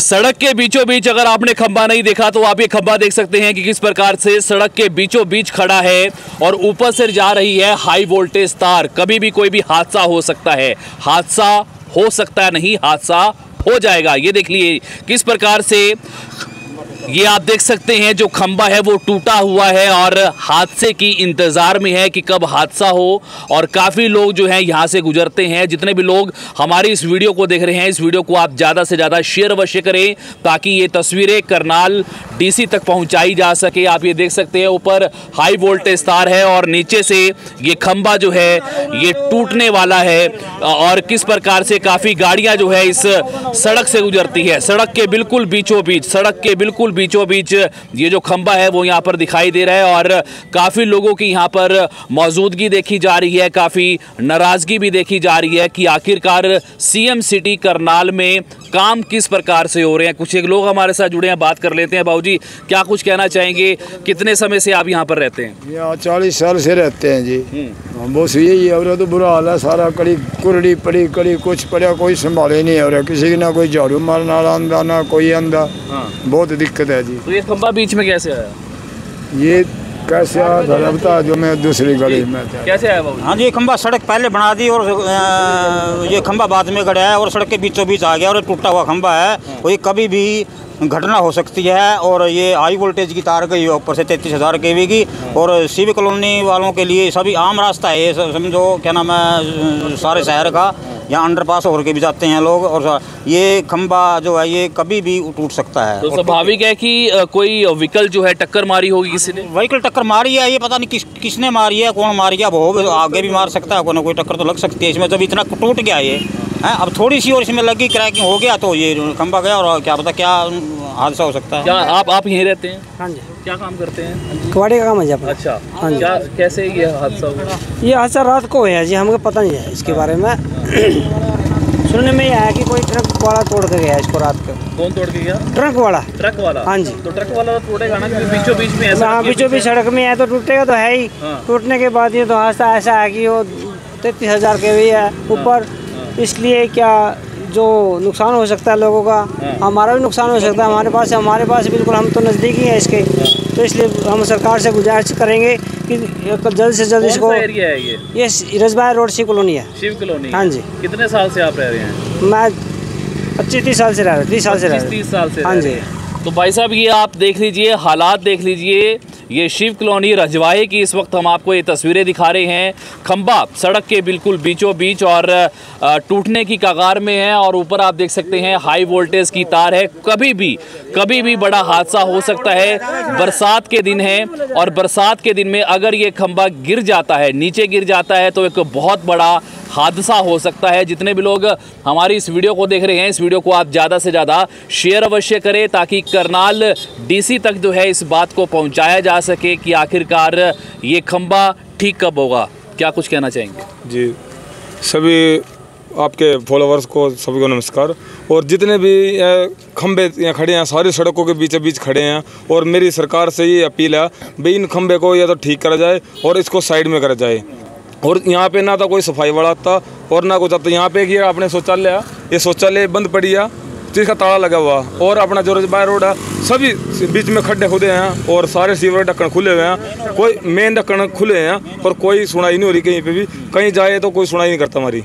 सड़क के बीचों बीच अगर आपने खंबा नहीं देखा तो आप ये खंबा देख सकते हैं कि किस प्रकार से सड़क के बीचों बीच खड़ा है और ऊपर से जा रही है हाई वोल्टेज तार। कभी भी कोई भी हादसा हो सकता है। हादसा हो सकता है नहीं, हादसा हो जाएगा। ये देख लिए किस प्रकार से ये आप देख सकते हैं, जो खंबा है, वो टूटा हुआ है और हादसे की इंतज़ार में है कि कब हादसा हो और काफ़ी लोग जो हैं यहाँ से गुजरते हैं। जितने भी लोग हमारी इस वीडियो को देख रहे हैं, इस वीडियो को आप ज़्यादा से ज़्यादा शेयर अवश्य करें ताकि ये तस्वीरें करनाल डीसी तक पहुँचाई जा सके। आप ये देख सकते हैं, ऊपर हाई वोल्टेज तार है और नीचे से ये खंबा जो है, ये टूटने वाला है और किस प्रकार से काफ़ी गाड़ियाँ जो है इस सड़क से गुजरती है। सड़क के बिल्कुल बीचों बीच सड़क के बिल्कुल बीचों बीच ये जो खंबा है वो यहाँ पर दिखाई दे रहा है और काफ़ी लोगों की यहाँ पर मौजूदगी देखी जा रही है काफ़ी नाराज़गी भी देखी जा रही है कि आखिरकार सीएम सिटी करनाल में काम किस प्रकार से हो रहे हैं। कुछ एक लोग हमारे साथ जुड़े हैं बात कर लेते हैं। बाबूजी क्या कुछ कहना चाहेंगे? कितने समय से आप यहाँ पर रहते हैं? यहाँ चालीस साल से रहते हैं जी। हम बस यही है और तो बुरा हाल है सारा कड़ी कुरड़ी पड़ी कड़ी कुछ पड़ा कोई संभाले नहीं हो रहा किसी की ना कोई झाड़ू मारना आंदा ना कोई आंदा। हाँ। बहुत दिक्कत है जी। तो ये खंबा बीच में कैसे आया? ये कैसे आया? बता जो मैं दूसरी गली में था। कैसे आया बाबू? हाँ जी ये खंबा सड़क पहले बना दी और ये खंबा बाद में गड़ा है और सड़क के बीचों बीच आ गया और टूटा हुआ खंबा है। और ये कभी भी घटना हो सकती है और ये हाई वोल्टेज की तार गई है ऊपर से तैंतीस हज़ार के। वी की और सीवी कॉलोनी वालों के लिए सभी आम रास्ता है ये समझो क्या नाम है सारे शहर का। यहाँ अंडरपास होकर भी जाते हैं लोग और ये खंबा जो है ये कभी भी टूट सकता है। तो स्वाभाविक है कि कोई व्हीकल जो है टक्कर मारी होगी किसी ने? व्हीकल टक्कर मारी है ये पता नहीं किस किसने मारी है कौन मारी है वो आगे भी मार सकता है कोई ना कोई टक्कर तो लग सकती है। इसमें जब इतना टूट गया ये है अब थोड़ी सी और इसमें लगी क्रैकिंग हो गया तो ये खंबा गया और क्या पता क्या हादसा हो सकता है। क्या आप आप यहीं रहते हैं? हाँ जी। क्या काम करते हैं? कबाड़ी का काम है जी अच्छा। हाँ जी। क्या कैसे ये हादसा हुआ? ये हादसा रात को है जी हमको पता नहीं है इसके बारे में। सुनने में ये आया कि कोई ट्रक वाला तोड़ के गया इसको रात को। कौन तोड़ के गया? ट्रक वाला। ट्रक वाला? हाँ जी। तो ट्रक वाला तो तोड़ेगा ना क्योंकि बीचों बीच में ऐसा हाँ बीचों बीच सड़क में है तो टूटेगा तो है ही। हाँ। टूटने के बाद ये तो हादसा ऐसा है कि वो तैतीस हज़ार के भी है ऊपर। इसलिए क्या जो नुकसान हो सकता है लोगों का हमारा भी नुकसान हो सकता है हमारे पास हमारे पास बिल्कुल हम तो नज़दीक ही हैं इसके। तो इसलिए हम सरकार से गुजारिश करेंगे कि जल्द से जल्द इसको एरिया है ये? ये रजबाई रोड सी कॉलोनी है। शिव कॉलोनी। हाँ जी। कितने साल से आप रह रहे हैं? मैं पच्चीस तीस साल से रह रहा तीस साल से रह रहा तीस साल से हाँ जी। तो भाई साहब ये आप देख लीजिए हालात देख लीजिए ये शिव कॉलोनी रजवाए की इस वक्त हम आपको ये तस्वीरें दिखा रहे हैं। खम्बा सड़क के बिल्कुल बीचों बीच और टूटने की कगार में है और ऊपर आप देख सकते हैं हाई वोल्टेज की तार है। कभी भी कभी भी बड़ा हादसा हो सकता है। बरसात के दिन है और बरसात के दिन में अगर ये खम्बा गिर जाता है, नीचे गिर जाता है तो एक बहुत बड़ा हादसा हो सकता है। जितने भी लोग हमारी इस वीडियो को देख रहे हैं, इस वीडियो को आप ज़्यादा से ज़्यादा शेयर अवश्य करें ताकि करनाल डीसी तक जो है इस बात को पहुँचाया जा सके कि आखिरकार ये खंबा ठीक कब होगा? क्या कुछ कहना चाहेंगे? जी, सभी आपके फॉलोवर्स को सभी को नमस्कार। और जितने भी खंबे यहाँ खड़े हैं, सारी सड़कों के बीच बीच खड़े हैं, और मेरी सरकार से ये अपील है भाई इन खंबे को या तो ठीक करा जाए और इसको साइड में करा जाए। और यहाँ पे ना तो कोई सफ़ाई वाला आता, और ना कुछ आता। यहाँ पे ये आपने शौचालय ये शौचालय बंद पड़ी है। जिसका ताला लगा हुआ। और अपना जो रजबाई रोड है सभी बीच में खड्डे खुदे हैं और सारे सीवर ढक्कन खुले हुए हैं। कोई मेन ढक्कन खुले हैं और कोई सुनाई नहीं हो रही कहीं पे भी। कहीं जाए तो कोई सुनाई नहीं करता हमारी।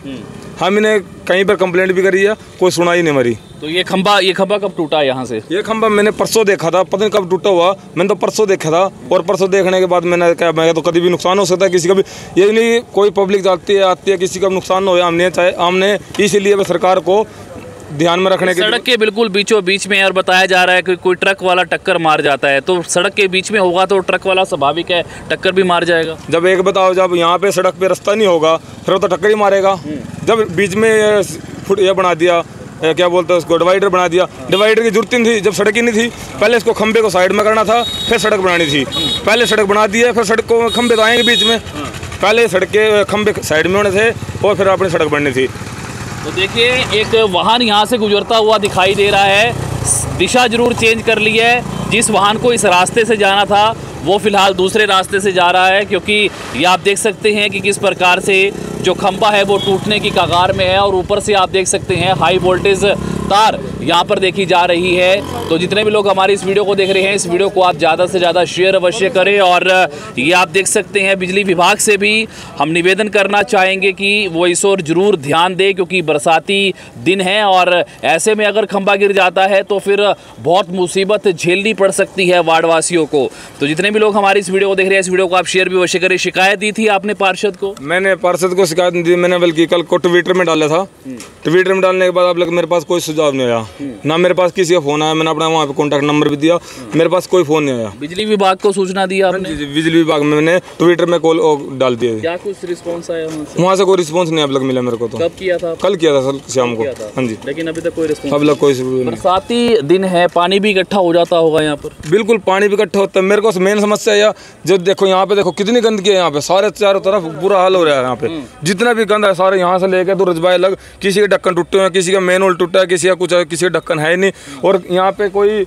हम इन्हें कहीं पर कंप्लेंट भी करी है कोई सुनाई नहीं हमारी। तो ये खंबा ये खंबा कब टूटा यहाँ से? ये खंबा मैंने परसों देखा था पता नहीं कब टूटा हुआ मैंने तो परसों देखा था। और परसों देखने के बाद मैंने कहा मैं तो कभी भी नुकसान हो सकता है किसी का भी ये नहीं कोई पब्लिक जाती है आती है किसी का नुकसान हो हमने चाहे हमने इसीलिए सरकार को ध्यान में रखने के सड़क के बिल्कुल बीचों बीच में और बताया जा रहा है कि कोई ट्रक वाला टक्कर मार जाता है। तो सड़क के बीच में होगा तो ट्रक वाला स्वाभाविक है टक्कर भी मार जाएगा। जब एक बताओ जब यहाँ पे सड़क पे रास्ता नहीं होगा फिर वो तो टक्कर ही मारेगा। जब बीच में फुट ये बना दिया क्या बोलते हैं उसको डिवाइडर बना दिया। डिवाइडर की ज़रूरत ही नहीं थी जब सड़क ही नहीं थी पहले इसको खंबे को साइड में करना था फिर सड़क बनानी थी। पहले सड़क बना दी है फिर सड़क को खंबे तो आएँगे बीच में। पहले सड़क के खंबे साइड में होने थे और फिर अपनी सड़क बननी थी। तो देखिए, एक वाहन यहाँ से गुजरता हुआ दिखाई दे रहा है। दिशा ज़रूर चेंज कर ली है। जिस वाहन को इस रास्ते से जाना था, वो फ़िलहाल दूसरे रास्ते से जा रहा है, क्योंकि ये आप देख सकते हैं कि किस प्रकार से जो खंबा है, वो टूटने की कगार में है और ऊपर से आप देख सकते हैं हाई वोल्टेज तार यहाँ पर देखी जा रही है। तो जितने भी लोग हमारी इस वीडियो को देख रहे हैं इस वीडियो को आप ज़्यादा से ज़्यादा शेयर अवश्य करें और ये आप देख सकते हैं बिजली विभाग से भी हम निवेदन करना चाहेंगे कि वो इस ओर ज़रूर ध्यान दें क्योंकि बरसाती दिन है और ऐसे में अगर खंबा गिर जाता है तो फिर बहुत मुसीबत झेलनी पड़ सकती है वार्डवासियों को। तो जितने भी लोग हमारी इस वीडियो को देख रहे हैं इस वीडियो को आप शेयर भी अवश्य करें। शिकायत दी थी आपने पार्षद को? मैंने पार्षद को शिकायत दी मैंने बल्कि कल को ट्विटर में डाला था। ट्विटर में डालने के बाद अब लग मेरे पास कोई सुझाव नहीं आया। ना मेरे पास किसी का फ़ोन आया मैंने अपना वहाँ पे कॉन्टैक्ट नंबर भी दिया मेरे पास कोई फ़ोन नहीं आया। बिजली विभाग को सूचना दी आपने? बिजली विभाग में मैंने ट्विटर में कॉल डाल दिया क्या कुछ रिस्पॉन्स आया वहाँ से? कोई रिस्पॉन्स नहीं अब लग मिला मेरे को तो। कब किया था कल किया था सर शाम को। हाँ जी। लेकिन अभी तक कोई रिस्पॉन्स अब लग कोई बरसाती दिन है पानी भी इकट्ठा हो जाता होगा यहाँ पर। बिल्कुल पानी भी इकट्ठा होता है। मेरे को मेन समस्या यह जो देखो यहाँ पे देखो कितनी गंदगी है यहाँ पे। सारे चारों तरफ़ बुरा हाल हो रहा है यहाँ पे। जितना भी गंद है सारे यहाँ से लेके तो रजबाई लग किसी के ढक्कन टूटे हुए हैं किसी का मेन होल टूटा है किसी का कुछ है, किसी ढक्कन है नहीं। और यहाँ पे कोई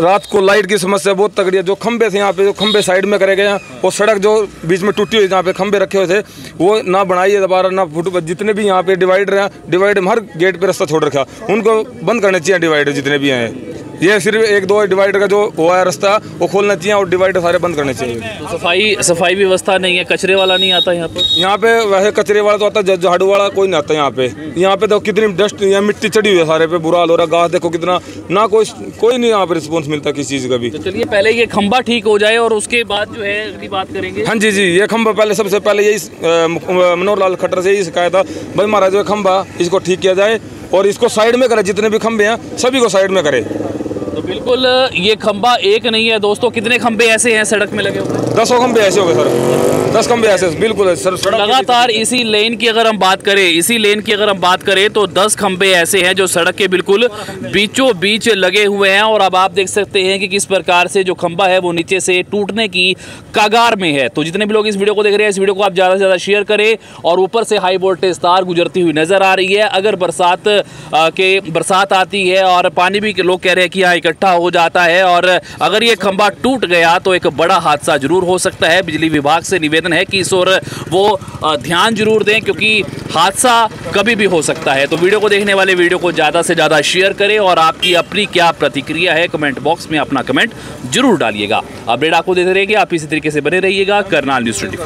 रात को लाइट की समस्या बहुत तगड़ी है, जो खंबे थे यहाँ पे, जो खंबे साइड में करे गए हैं वो सड़क जो बीच में टूटी हुई जहाँ पे खंबे रखे हुए थे, वो ना बनाई है दोबारा, ना फुट, जितने भी यहाँ पे डिवाइडर हैं, डिवाइडर हर गेट पे रास्ता छोड़ रखा उनको बंद करने चाहिए डिवाइडर जितने भी हैं। ये सिर्फ़ एक दो डिवाइडर का जो हुआ है रास्ता वो खोलना चाहिए और डिवाइडर सारे बंद करने चाहिए। तो सफ़ाई सफ़ाई व्यवस्था नहीं है कचरे वाला नहीं आता यहाँ पर? यहाँ पे वैसे कचरे वाला तो आता है झाड़ू वाला कोई नहीं आता यहाँ पे। यहाँ पे तो कितनी डस्ट यहाँ मिट्टी चढ़ी हुई है सारे पे बुरा हाल हो रहा घास देखो कितना ना कोई कोई नहीं यहाँ पे रिस्पॉन्स मिलता किसी चीज़ का भी। तो चलिए पहले ये खंबा ठीक हो जाए और उसके बाद जो है अगली बात करेंगे। हाँ जी जी ये खंबा पहले सबसे पहले यही मनोहर लाल खट्टर से यही शिकायत था भाई महाराज जो खंबा इसको ठीक किया जाए और इसको साइड में करे जितने भी खंबे हैं सभी को साइड में करे। तो बिल्कुल ये खंबा एक नहीं है दोस्तों। कितने खंबे ऐसे हैं सड़क में लगे हुए? दसों खंबे ऐसे हो गए सर। दस खंबे ऐसे बिल्कुल सर सड़क लगातार इसी लेन की अगर हम बात करें इसी लेन की अगर हम बात करें तो 10 खंबे ऐसे हैं जो सड़क के बिल्कुल बीचों बीच लगे हुए हैं। और अब आप देख सकते हैं कि किस प्रकार से जो खंबा है वो नीचे से टूटने की कागार में है। तो जितने भी लोग इस वीडियो को देख रहे हैं इस वीडियो को आप ज़्यादा से ज़्यादा शेयर करें और ऊपर से हाई वोल्टेज तार गुजरती हुई नज़र आ रही है। अगर बरसात के बरसात आती है और पानी भी लोग कह रहे हैं कि यहाँ इकट्ठा हो जाता है और अगर ये खंबा टूट गया तो एक बड़ा हादसा ज़रूर हो सकता है। बिजली विभाग से निवेदन है कि इस ओर वो ध्यान ज़रूर दें क्योंकि हादसा कभी भी हो सकता है। तो वीडियो को देखने वाले वीडियो को ज़्यादा से ज़्यादा शेयर करें और आपकी अपनी क्या प्रतिक्रिया है कमेंट बॉक्स में अपना कमेंट ज़रूर डालिएगा। अपडेट आपको देते रहेंगे, आप इसी तरीके से बने रहिएगा, करनाल न्यूज़ ट्वेंटी